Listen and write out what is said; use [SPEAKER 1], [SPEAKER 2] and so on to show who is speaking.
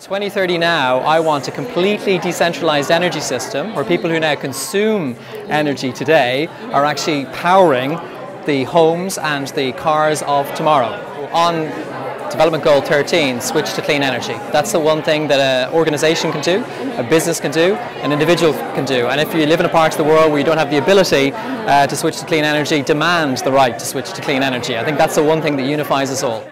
[SPEAKER 1] 2030 now, I want a completely decentralized energy system where people who now consume energy today are actually powering the homes and the cars of tomorrow. On Development Goal 13, switch to clean energy. That's the one thing that an organisation can do, a business can do, an individual can do. And if you live in a part of the world where you don't have the ability uh, to switch to clean energy, demand the right to switch to clean energy. I think that's the one thing that unifies us all.